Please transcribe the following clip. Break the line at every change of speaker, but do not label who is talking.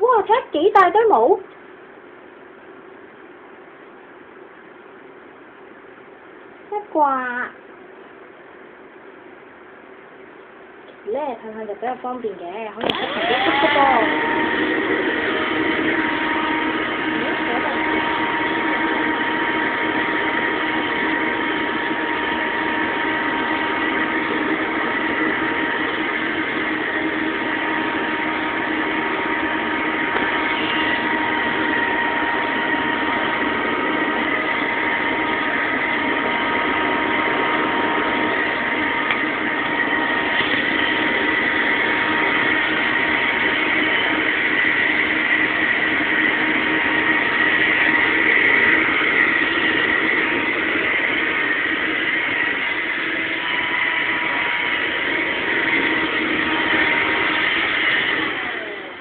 哇！睇幾大堆帽。一掛，咧睇下就比較方便嘅，可以一齊一齊噃。